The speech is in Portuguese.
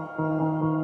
Música